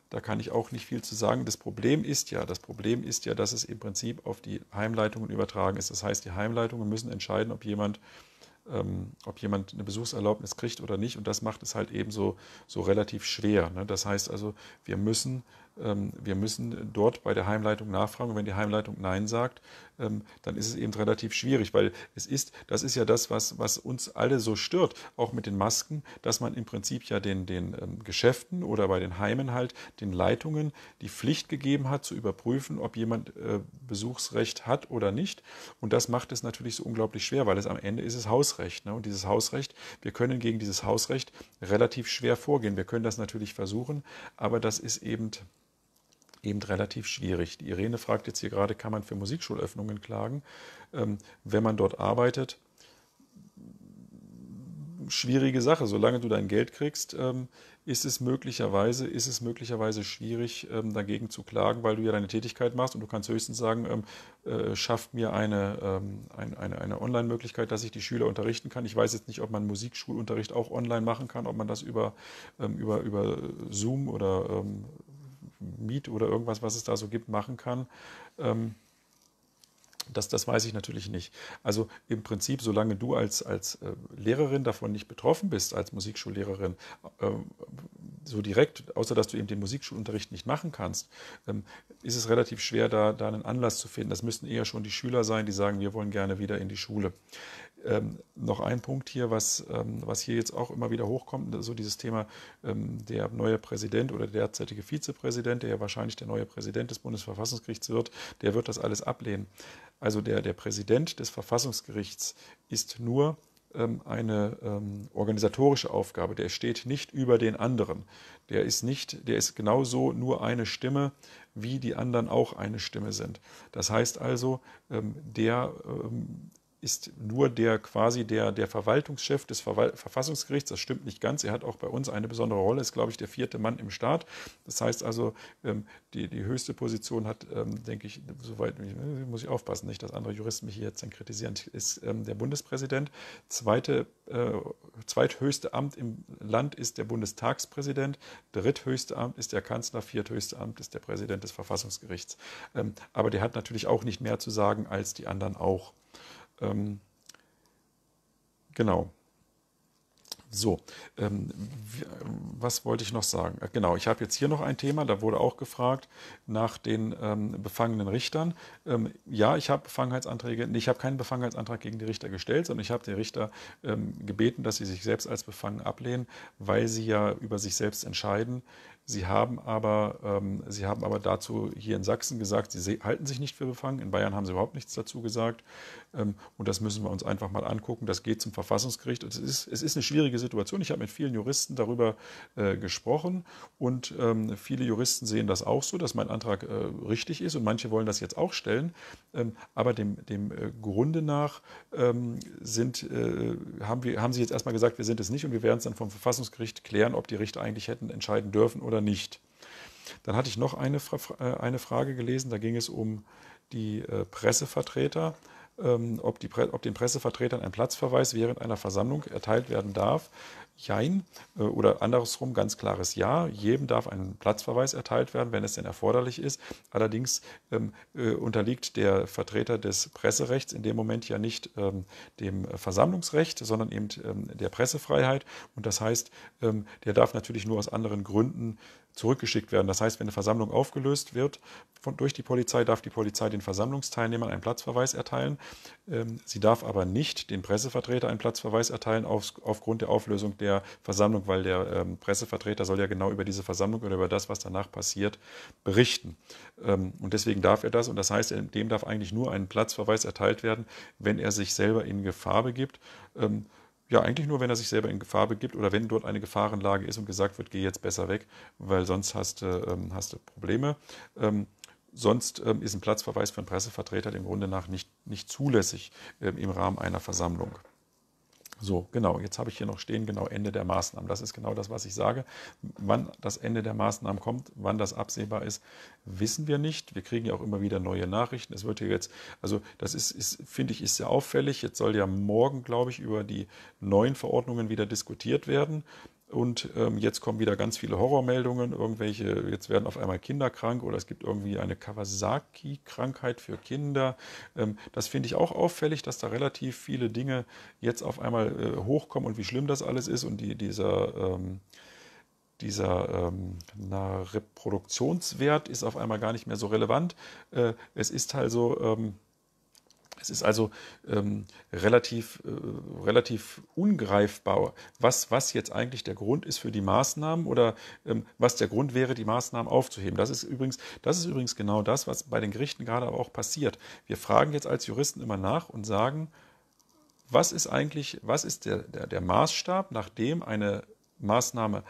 da kann ich auch nicht viel zu sagen. Das Problem ist ja, das Problem ist ja, dass es im Prinzip auf die Heimleitungen übertragen ist. Das heißt, die Heimleitungen müssen entscheiden, ob jemand ähm, ob jemand eine Besuchserlaubnis kriegt oder nicht. Und das macht es halt eben so, so relativ schwer. Ne? Das heißt also, wir müssen ähm, wir müssen dort bei der Heimleitung nachfragen. Und wenn die Heimleitung Nein sagt, dann ist es eben relativ schwierig, weil es ist, das ist ja das, was, was uns alle so stört, auch mit den Masken, dass man im Prinzip ja den, den ähm, Geschäften oder bei den Heimen halt den Leitungen die Pflicht gegeben hat, zu überprüfen, ob jemand äh, Besuchsrecht hat oder nicht. Und das macht es natürlich so unglaublich schwer, weil es am Ende ist es Hausrecht. Ne? Und dieses Hausrecht, wir können gegen dieses Hausrecht relativ schwer vorgehen. Wir können das natürlich versuchen, aber das ist eben eben relativ schwierig. Die Irene fragt jetzt hier gerade, kann man für Musikschulöffnungen klagen, ähm, wenn man dort arbeitet? Schwierige Sache. Solange du dein Geld kriegst, ähm, ist es möglicherweise, ist es möglicherweise schwierig, ähm, dagegen zu klagen, weil du ja deine Tätigkeit machst und du kannst höchstens sagen, ähm, äh, schafft mir eine, ähm, ein, eine, eine Online-Möglichkeit, dass ich die Schüler unterrichten kann. Ich weiß jetzt nicht, ob man Musikschulunterricht auch online machen kann, ob man das über, über, über Zoom oder Meet oder irgendwas, was es da so gibt, machen kann. Ähm, das, das weiß ich natürlich nicht. Also im Prinzip, solange du als, als äh, Lehrerin davon nicht betroffen bist, als Musikschullehrerin, äh, so direkt, außer dass du eben den Musikschulunterricht nicht machen kannst, ähm, ist es relativ schwer, da, da einen Anlass zu finden. Das müssten eher schon die Schüler sein, die sagen, wir wollen gerne wieder in die Schule. Ähm, noch ein Punkt hier, was, ähm, was hier jetzt auch immer wieder hochkommt, so dieses Thema ähm, der neue Präsident oder der derzeitige Vizepräsident, der ja wahrscheinlich der neue Präsident des Bundesverfassungsgerichts wird, der wird das alles ablehnen. Also der, der Präsident des Verfassungsgerichts ist nur ähm, eine ähm, organisatorische Aufgabe. Der steht nicht über den anderen. Der ist nicht, der ist genauso nur eine Stimme, wie die anderen auch eine Stimme sind. Das heißt also, ähm, der ist nur der quasi der, der Verwaltungschef des Verwal Verfassungsgerichts. Das stimmt nicht ganz. Er hat auch bei uns eine besondere Rolle, ist, glaube ich, der vierte Mann im Staat. Das heißt also, ähm, die, die höchste Position hat, ähm, denke ich, soweit äh, muss ich aufpassen, nicht, dass andere Juristen mich hier jetzt dann kritisieren, ist ähm, der Bundespräsident. Zweite, äh, zweithöchste Amt im Land ist der Bundestagspräsident. Dritthöchste Amt ist der Kanzler. Vierthöchste Amt ist der Präsident des Verfassungsgerichts. Aber der hat natürlich auch nicht mehr zu sagen als die anderen auch. Ähm, genau. So, ähm, was wollte ich noch sagen? Äh, genau, ich habe jetzt hier noch ein Thema, da wurde auch gefragt nach den ähm, befangenen Richtern. Ähm, ja, ich habe Befangenheitsanträge, ich habe keinen Befangenheitsantrag gegen die Richter gestellt, sondern ich habe die Richter ähm, gebeten, dass sie sich selbst als befangen ablehnen, weil sie ja über sich selbst entscheiden. Sie haben aber, ähm, sie haben aber dazu hier in Sachsen gesagt, sie halten sich nicht für befangen. In Bayern haben sie überhaupt nichts dazu gesagt. Ähm, und das müssen wir uns einfach mal angucken. Das geht zum Verfassungsgericht. Und es ist, es ist eine schwierige Situation. Ich habe mit vielen Juristen darüber äh, gesprochen und ähm, viele Juristen sehen das auch so, dass mein Antrag äh, richtig ist und manche wollen das jetzt auch stellen. Ähm, aber dem, dem äh, Grunde nach ähm, sind, äh, haben, wir, haben sie jetzt erstmal gesagt, wir sind es nicht und wir werden es dann vom Verfassungsgericht klären, ob die Richter eigentlich hätten entscheiden dürfen oder oder nicht. Dann hatte ich noch eine, äh, eine Frage gelesen, da ging es um die äh, Pressevertreter, ähm, ob, die, ob den Pressevertretern ein Platzverweis während einer Versammlung erteilt werden darf. Jein äh, oder andersrum ganz klares Ja. Jedem darf ein Platzverweis erteilt werden, wenn es denn erforderlich ist. Allerdings ähm, äh, unterliegt der Vertreter des Presserechts in dem Moment ja nicht ähm, dem Versammlungsrecht, sondern eben ähm, der Pressefreiheit. Und das heißt, ähm, der darf natürlich nur aus anderen Gründen zurückgeschickt werden. Das heißt, wenn eine Versammlung aufgelöst wird von, durch die Polizei, darf die Polizei den Versammlungsteilnehmern einen Platzverweis erteilen. Ähm, sie darf aber nicht den Pressevertreter einen Platzverweis erteilen auf, aufgrund der Auflösung der Versammlung, weil der ähm, Pressevertreter soll ja genau über diese Versammlung oder über das, was danach passiert, berichten. Ähm, und deswegen darf er das. Und das heißt, dem darf eigentlich nur ein Platzverweis erteilt werden, wenn er sich selber in Gefahr begibt. Ähm, ja, eigentlich nur, wenn er sich selber in Gefahr begibt oder wenn dort eine Gefahrenlage ist und gesagt wird, geh jetzt besser weg, weil sonst hast du, ähm, hast du Probleme. Ähm, sonst ähm, ist ein Platzverweis für einen Pressevertreter dem Grunde nach nicht, nicht zulässig ähm, im Rahmen einer Versammlung. So, genau, jetzt habe ich hier noch stehen, genau Ende der Maßnahmen. Das ist genau das, was ich sage. Wann das Ende der Maßnahmen kommt, wann das absehbar ist, wissen wir nicht. Wir kriegen ja auch immer wieder neue Nachrichten. Es wird hier jetzt, also das ist, ist finde ich, ist sehr auffällig. Jetzt soll ja morgen, glaube ich, über die neuen Verordnungen wieder diskutiert werden. Und ähm, jetzt kommen wieder ganz viele Horrormeldungen. Irgendwelche, jetzt werden auf einmal Kinder krank oder es gibt irgendwie eine Kawasaki-Krankheit für Kinder. Ähm, das finde ich auch auffällig, dass da relativ viele Dinge jetzt auf einmal äh, hochkommen und wie schlimm das alles ist. Und die, dieser, ähm, dieser ähm, Reproduktionswert ist auf einmal gar nicht mehr so relevant. Äh, es ist also ähm, es ist also ähm, relativ, äh, relativ ungreifbar, was, was jetzt eigentlich der Grund ist für die Maßnahmen oder ähm, was der Grund wäre, die Maßnahmen aufzuheben. Das ist, übrigens, das ist übrigens genau das, was bei den Gerichten gerade auch passiert. Wir fragen jetzt als Juristen immer nach und sagen, was ist eigentlich, was ist der, der, der Maßstab, nachdem eine Maßnahme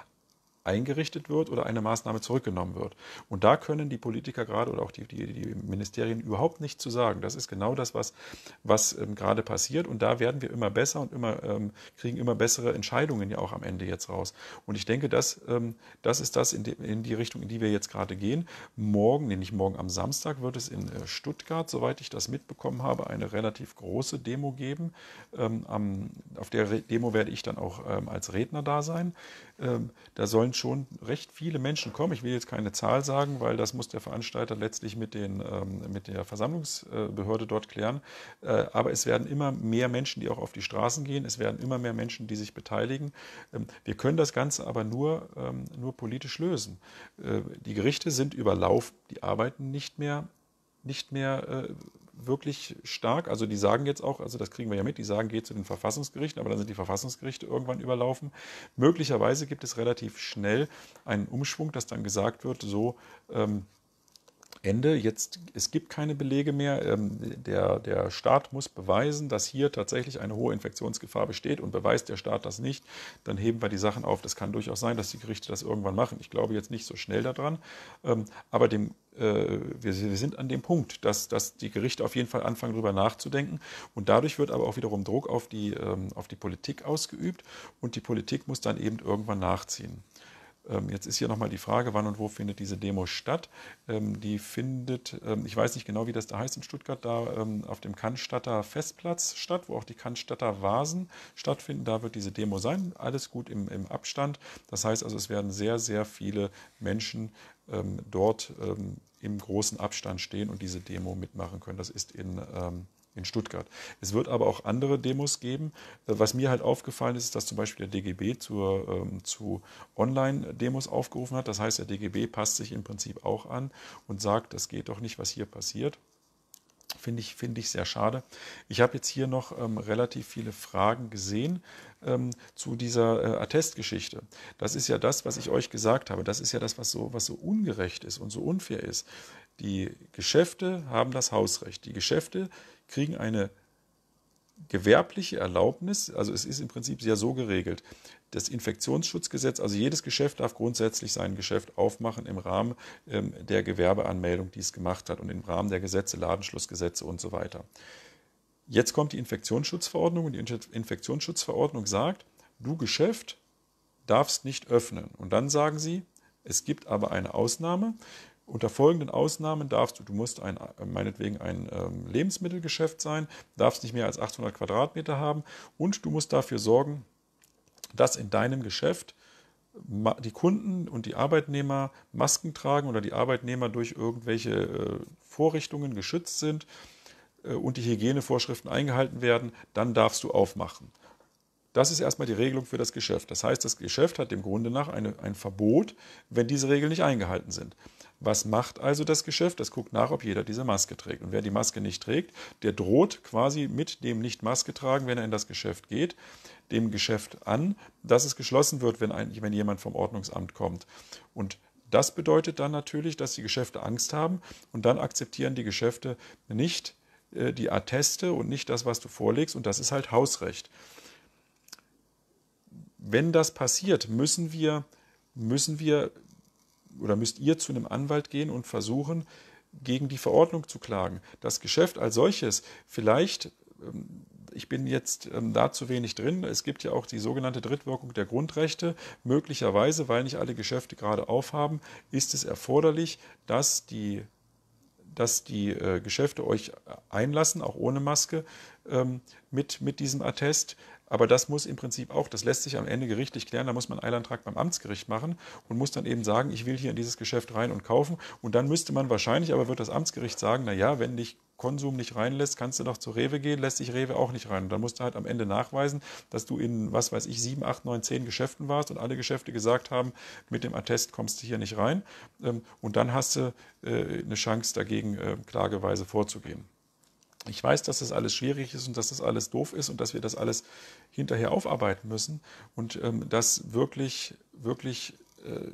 eingerichtet wird oder eine Maßnahme zurückgenommen wird. Und da können die Politiker gerade oder auch die, die, die Ministerien überhaupt nichts zu sagen. Das ist genau das, was, was ähm, gerade passiert. Und da werden wir immer besser und immer, ähm, kriegen immer bessere Entscheidungen ja auch am Ende jetzt raus. Und ich denke, das, ähm, das ist das in die, in die Richtung, in die wir jetzt gerade gehen. Morgen, nee, nicht morgen, am Samstag wird es in äh, Stuttgart, soweit ich das mitbekommen habe, eine relativ große Demo geben. Ähm, am, auf der Demo werde ich dann auch ähm, als Redner da sein. Ähm, da sollen schon recht viele Menschen kommen. Ich will jetzt keine Zahl sagen, weil das muss der Veranstalter letztlich mit, den, ähm, mit der Versammlungsbehörde dort klären. Äh, aber es werden immer mehr Menschen, die auch auf die Straßen gehen. Es werden immer mehr Menschen, die sich beteiligen. Ähm, wir können das Ganze aber nur, nur politisch lösen. Äh, die Gerichte sind überlaufen, die arbeiten nicht mehr, nicht mehr äh, wirklich stark. Also die sagen jetzt auch, also das kriegen wir ja mit, die sagen, geht zu den Verfassungsgerichten, aber dann sind die Verfassungsgerichte irgendwann überlaufen. Möglicherweise gibt es relativ schnell einen Umschwung, dass dann gesagt wird, so ähm, Ende. Jetzt, es gibt keine Belege mehr. Ähm, der, der Staat muss beweisen, dass hier tatsächlich eine hohe Infektionsgefahr besteht und beweist der Staat das nicht, dann heben wir die Sachen auf. Das kann durchaus sein, dass die Gerichte das irgendwann machen. Ich glaube jetzt nicht so schnell daran. Ähm, aber dem, wir, sind an dem Punkt, dass, dass die Gerichte auf jeden Fall anfangen, darüber nachzudenken. Und dadurch wird aber auch wiederum Druck auf die, ähm, auf die Politik ausgeübt. Und die Politik muss dann eben irgendwann nachziehen. Ähm, jetzt ist hier nochmal die Frage, wann und wo findet diese Demo statt. Ähm, die findet, ich weiß nicht genau, wie das da heißt in Stuttgart, da auf dem Cannstatter Festplatz statt, wo auch die Cannstatter Vasen stattfinden. Da wird diese Demo sein. Alles gut im, im Abstand. Das heißt also, es werden sehr, sehr viele Menschen dort im großen Abstand stehen und diese Demo mitmachen können. Das ist in in Stuttgart. Es wird aber auch andere Demos geben. Äh, was mir halt aufgefallen ist, ist, dass zum Beispiel der DGB zur, ähm, zu Online-Demos aufgerufen hat. Das heißt, der DGB passt sich im Prinzip auch an und sagt, das geht doch nicht, was hier passiert. Finde ich, find ich sehr schade. Ich habe jetzt hier noch ähm, relativ viele Fragen gesehen ähm, zu dieser äh, Attestgeschichte. Das ist ja das, was ich euch gesagt habe. Das ist ja das, was so, was so ungerecht ist und so unfair ist. Die Geschäfte haben das Hausrecht. Die Geschäfte kriegen eine gewerbliche Erlaubnis, also es ist im Prinzip ja so geregelt. Das Infektionsschutzgesetz, also jedes Geschäft darf grundsätzlich sein Geschäft aufmachen im Rahmen ähm, der Gewerbeanmeldung, die es gemacht hat und im Rahmen der Gesetze, Ladenschlussgesetze und so weiter. Jetzt kommt die Infektionsschutzverordnung und die Infektionsschutzverordnung sagt, du Geschäft darfst nicht öffnen. Und dann sagen sie, es gibt aber eine Ausnahme. Unter folgenden Ausnahmen darfst du, du musst ein, meinetwegen ein ähm, Lebensmittelgeschäft sein, darfst nicht mehr als 800 Quadratmeter haben und du musst dafür sorgen, dass in deinem Geschäft die Kunden und die Arbeitnehmer Masken tragen oder die Arbeitnehmer durch irgendwelche äh, Vorrichtungen geschützt sind und die Hygienevorschriften eingehalten werden, dann darfst du aufmachen. Das ist erstmal die Regelung für das Geschäft. Das heißt, das Geschäft hat dem Grunde nach eine, ein Verbot, wenn diese Regeln nicht eingehalten sind. Was macht also das Geschäft? Es guckt nach, ob jeder diese Maske trägt. Und wer die Maske nicht trägt, der droht quasi mit dem Nicht-Maske tragen, wenn er in das Geschäft geht, dem Geschäft an, dass es geschlossen wird, wenn, ein, wenn jemand vom Ordnungsamt kommt. Und das bedeutet dann natürlich, dass die Geschäfte Angst haben und dann akzeptieren die Geschäfte nicht äh, die Atteste und nicht das, was du vorlegst. Und das ist halt Hausrecht. Wenn das passiert, müssen wir, müssen wir oder müsst ihr zu einem Anwalt gehen und versuchen, gegen die Verordnung zu klagen. Das Geschäft als solches, vielleicht, ähm, ich bin jetzt ähm, da zu wenig drin, es gibt ja auch die sogenannte Drittwirkung der Grundrechte. Möglicherweise, weil nicht alle Geschäfte gerade aufhaben, ist es erforderlich, dass die dass die äh, Geschäfte euch einlassen, auch ohne Maske, ähm, mit, mit diesem Attest. Aber das muss im Prinzip auch, das lässt sich am Ende gerichtlich klären, da muss man einen Eilantrag beim Amtsgericht machen und muss dann eben sagen, ich will hier in dieses Geschäft rein und kaufen. Und dann müsste man wahrscheinlich, aber wird das Amtsgericht sagen, naja, wenn dich Konsum nicht reinlässt, kannst du doch zu Rewe gehen, lässt sich Rewe auch nicht rein. Und dann musst du halt am Ende nachweisen, dass du in, was weiß ich, sieben, acht, neun, zehn Geschäften warst und alle Geschäfte gesagt haben, mit dem Attest kommst du hier nicht rein. Ähm, und dann hast du äh, eine Chance dagegen äh, klageweise vorzugehen. Ich weiß, dass das alles schwierig ist und dass das alles doof ist und dass wir das alles hinterher aufarbeiten müssen und ähm, dass wirklich, wirklich äh,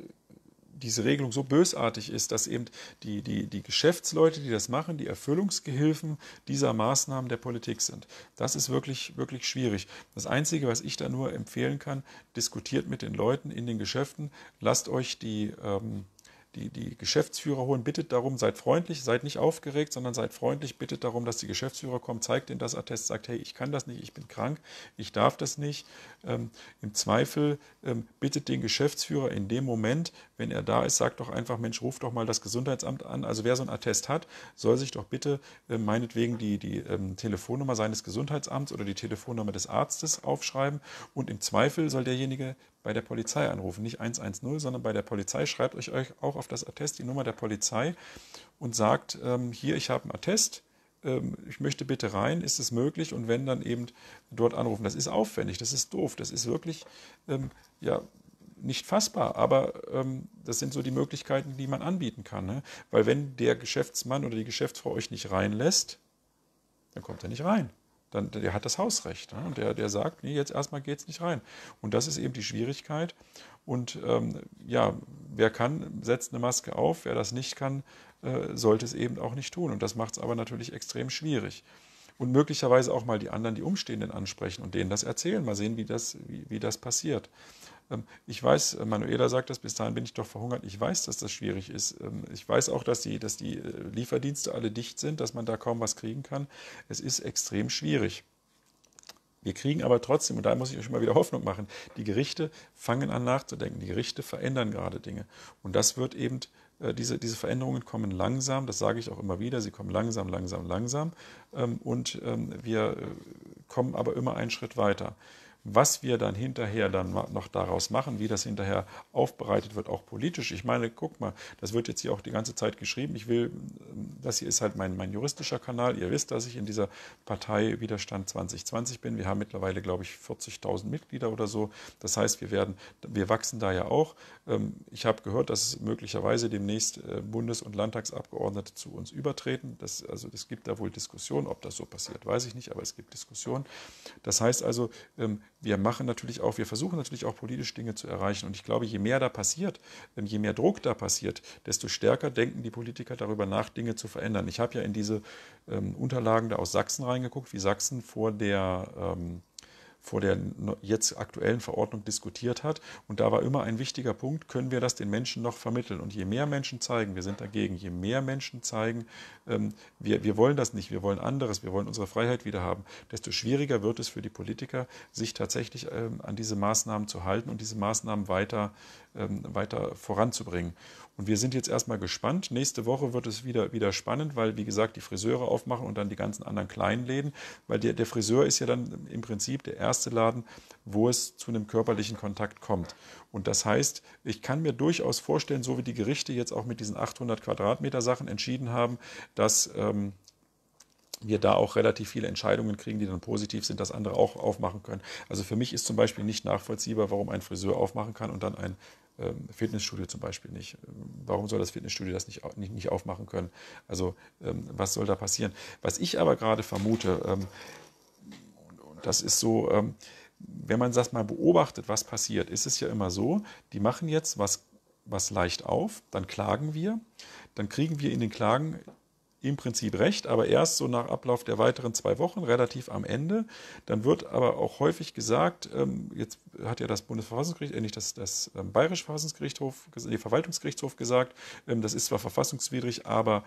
diese Regelung so bösartig ist, dass eben die, die, die Geschäftsleute, die das machen, die Erfüllungsgehilfen dieser Maßnahmen der Politik sind. Das ist wirklich, wirklich schwierig. Das Einzige, was ich da nur empfehlen kann, diskutiert mit den Leuten in den Geschäften, lasst euch die, ähm, die, die Geschäftsführer holen, bittet darum, seid freundlich, seid nicht aufgeregt, sondern seid freundlich, bittet darum, dass die Geschäftsführer kommen, zeigt ihnen das Attest, sagt, hey, ich kann das nicht, ich bin krank, ich darf das nicht. Ähm, Im Zweifel ähm, bittet den Geschäftsführer in dem Moment, wenn er da ist, sagt doch einfach, Mensch, ruf doch mal das Gesundheitsamt an. Also wer so ein Attest hat, soll sich doch bitte äh, meinetwegen die, die ähm, Telefonnummer seines Gesundheitsamts oder die Telefonnummer des Arztes aufschreiben und im Zweifel soll derjenige bei der Polizei anrufen. Nicht 110, sondern bei der Polizei. Schreibt euch auch auf das Attest die Nummer der Polizei und sagt, ähm, hier, ich habe einen Attest, ähm, ich möchte bitte rein, ist es möglich? Und wenn dann eben dort anrufen. Das ist aufwendig, das ist doof, das ist wirklich, ähm, ja, nicht fassbar, aber ähm, das sind so die Möglichkeiten, die man anbieten kann. Ne? Weil wenn der Geschäftsmann oder die Geschäftsfrau euch nicht reinlässt, dann kommt er nicht rein dann der hat das Hausrecht. Ne? Der, der sagt, nee, jetzt erstmal geht es nicht rein. Und das ist eben die Schwierigkeit. Und ähm, ja, wer kann, setzt eine Maske auf. Wer das nicht kann, äh, sollte es eben auch nicht tun. Und das macht es aber natürlich extrem schwierig. Und möglicherweise auch mal die anderen, die Umstehenden ansprechen und denen das erzählen. Mal sehen, wie das, wie, wie das passiert. Ähm, ich weiß, äh, Manuela sagt das, bis dahin bin ich doch verhungert. Ich weiß, dass das schwierig ist. Ähm, ich weiß auch, dass die, dass die äh, Lieferdienste alle dicht sind, dass man da kaum was kriegen kann. Es ist extrem schwierig. Wir kriegen aber trotzdem, und da muss ich euch mal wieder Hoffnung machen, die Gerichte fangen an nachzudenken. Die Gerichte verändern gerade Dinge. Und das wird eben, äh, diese, diese Veränderungen kommen langsam, das sage ich auch immer wieder, sie kommen langsam, langsam, langsam. Ähm, und wir kommen aber immer einen Schritt weiter. Was wir dann hinterher dann noch daraus machen, wie das hinterher aufbereitet wird, auch politisch. Ich meine, guck mal, das wird jetzt hier auch die ganze Zeit geschrieben. Ich will, das hier ist halt mein, mein juristischer Kanal. Ihr wisst, dass ich in dieser Partei Widerstand 2020 bin. Wir haben mittlerweile, glaube ich, 40.000 Mitglieder oder so. Das heißt, wir werden, wir wachsen da ja auch. Ähm, ich habe gehört, dass möglicherweise demnächst äh, Bundes- und Landtagsabgeordnete zu uns übertreten. Das, also es gibt da wohl Diskussionen, ob das so passiert, weiß ich nicht, aber es gibt Diskussionen. Das heißt also, ähm, wir machen natürlich auch, wir versuchen natürlich auch politisch Dinge zu erreichen. Und ich glaube, je mehr da passiert, ähm, je mehr Druck da passiert, desto stärker denken die Politiker darüber nach, Dinge zu verändern. Ich habe ja in diese ähm, Unterlagen da aus Sachsen reingeguckt, wie Sachsen vor der ähm, vor der jetzt aktuellen Verordnung diskutiert hat. Und da war immer ein wichtiger Punkt, können wir das den Menschen noch vermitteln? Und je mehr Menschen zeigen, wir sind dagegen, je mehr Menschen zeigen, ähm, wir, wir wollen das nicht, wir wollen anderes, wir wollen unsere Freiheit wieder haben, desto schwieriger wird es für die Politiker, sich tatsächlich ähm, an diese Maßnahmen zu halten und diese Maßnahmen weiter, ähm, weiter voranzubringen. Und wir sind jetzt erstmal gespannt. Nächste Woche wird es wieder, wieder spannend, weil, wie gesagt, die Friseure aufmachen und dann die ganzen anderen kleinen Läden. Weil der, der Friseur ist ja dann im Prinzip der erste Laden, wo es zu einem körperlichen Kontakt kommt. Und das heißt, ich kann mir durchaus vorstellen, so wie die Gerichte jetzt auch mit diesen 800 Quadratmeter Sachen entschieden haben, dass ähm, wir da auch relativ viele Entscheidungen kriegen, die dann positiv sind, dass andere auch aufmachen können. Also für mich ist zum Beispiel nicht nachvollziehbar, warum ein Friseur aufmachen kann und dann ein ähm, Fitnessstudio zum Beispiel nicht. Warum soll das Fitnessstudio das nicht, nicht, nicht aufmachen können? Also ähm, was soll da passieren? Was ich aber gerade vermute, ähm, das ist so, wenn man das mal beobachtet, was passiert, ist es ja immer so, die machen jetzt was, was leicht auf, dann klagen wir, dann kriegen wir in den Klagen im Prinzip recht, aber erst so nach Ablauf der weiteren zwei Wochen, relativ am Ende. Dann wird aber auch häufig gesagt, ähm, jetzt hat ja das Bundesverfassungsgericht, äh, nicht das, das ähm, Bayerische Verfassungsgerichtshof, nee, Verwaltungsgerichtshof gesagt, ähm, das ist zwar verfassungswidrig, aber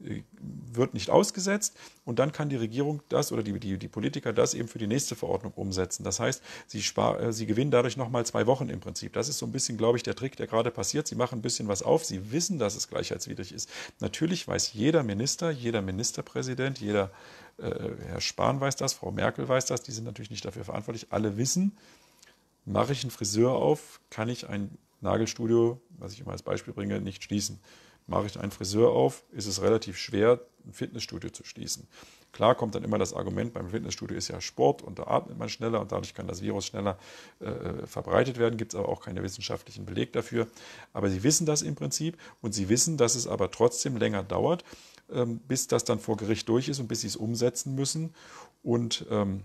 wird nicht ausgesetzt und dann kann die Regierung das oder die, die, die Politiker das eben für die nächste Verordnung umsetzen. Das heißt, sie, spar, äh, sie gewinnen dadurch nochmal zwei Wochen im Prinzip. Das ist so ein bisschen, glaube ich, der Trick, der gerade passiert. Sie machen ein bisschen was auf, sie wissen, dass es gleichheitswidrig ist. Natürlich weiß jeder Minister, jeder Ministerpräsident, jeder äh, Herr Spahn weiß das, Frau Merkel weiß das, die sind natürlich nicht dafür verantwortlich. Alle wissen, mache ich einen Friseur auf, kann ich ein Nagelstudio, was ich immer als Beispiel bringe, nicht schließen. Mache ich einen Friseur auf, ist es relativ schwer, ein Fitnessstudio zu schließen. Klar kommt dann immer das Argument, beim Fitnessstudio ist ja Sport und da atmet man schneller und dadurch kann das Virus schneller äh, verbreitet werden, gibt es aber auch keinen wissenschaftlichen Beleg dafür. Aber sie wissen das im Prinzip und sie wissen, dass es aber trotzdem länger dauert, ähm, bis das dann vor Gericht durch ist und bis sie es umsetzen müssen. Und ähm,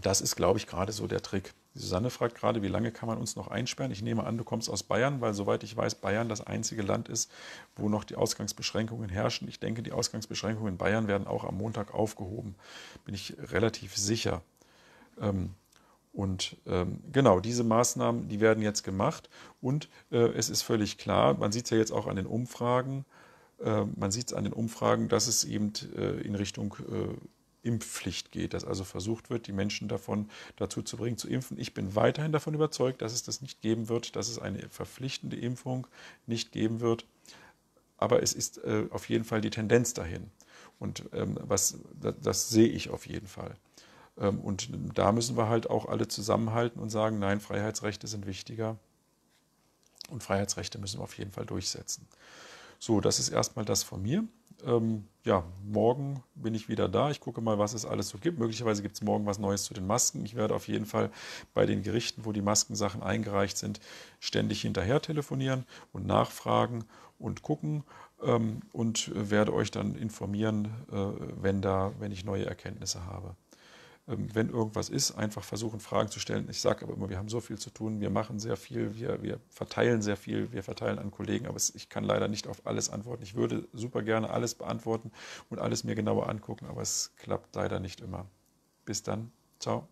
das ist, glaube ich, gerade so der Trick. Susanne fragt gerade, wie lange kann man uns noch einsperren? Ich nehme an, du kommst aus Bayern, weil soweit ich weiß, Bayern das einzige Land ist, wo noch die Ausgangsbeschränkungen herrschen. Ich denke, die Ausgangsbeschränkungen in Bayern werden auch am Montag aufgehoben. Bin ich relativ sicher. Ähm, und ähm, genau, diese Maßnahmen, die werden jetzt gemacht. Und äh, es ist völlig klar, man sieht es ja jetzt auch an den Umfragen, äh, man sieht es an den Umfragen, dass es eben äh, in Richtung äh, Impfpflicht geht, dass also versucht wird, die Menschen davon dazu zu bringen, zu impfen. Ich bin weiterhin davon überzeugt, dass es das nicht geben wird, dass es eine verpflichtende Impfung nicht geben wird. Aber es ist äh, auf jeden Fall die Tendenz dahin. Und ähm, was, das, das, sehe ich auf jeden Fall. Ähm, und da müssen wir halt auch alle zusammenhalten und sagen, nein, Freiheitsrechte sind wichtiger. Und Freiheitsrechte müssen wir auf jeden Fall durchsetzen. So, das ist erstmal das von mir. Ähm, ja, morgen bin ich wieder da. Ich gucke mal, was es alles so gibt. Möglicherweise gibt es morgen was Neues zu den Masken. Ich werde auf jeden Fall bei den Gerichten, wo die Maskensachen eingereicht sind, ständig hinterher telefonieren und nachfragen und gucken ähm, und werde euch dann informieren, äh, wenn, da, wenn ich neue Erkenntnisse habe. Ähm, wenn irgendwas ist, einfach versuchen, Fragen zu stellen. Ich sage aber immer, wir haben so viel zu tun, wir machen sehr viel, wir, wir verteilen sehr viel, wir verteilen an Kollegen, aber ich kann leider nicht auf alles antworten. Ich würde super gerne alles beantworten und alles mir genauer angucken, aber es klappt leider nicht immer. Bis dann. Ciao.